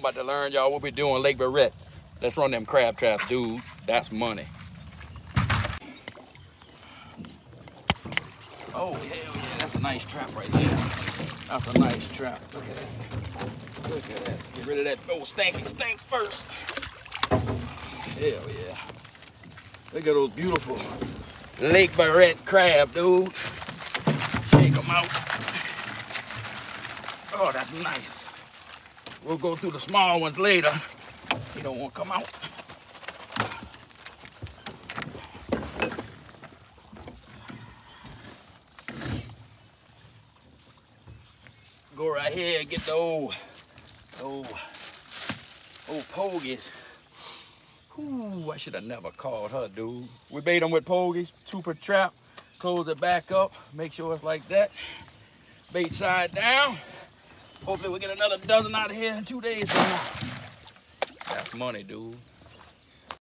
I'm about to learn y'all what we do on Lake Barrette. Let's run them crab traps, dude. That's money. Oh, hell yeah, that's a nice trap right there. That's a nice trap. Look at that. Look at that. Get rid of that oh, old stanky stink first. Hell yeah. Look at those beautiful Lake Barrette crab, dude. Shake them out. Oh, that's nice. We'll go through the small ones later. You don't want to come out. Go right here and get the old, old, old pogies. Ooh, I should have never called her, dude. We bait them with pogies, two per trap. Close it back up, make sure it's like that. Bait side down. Hopefully we get another dozen out of here in two days. That's money, dude.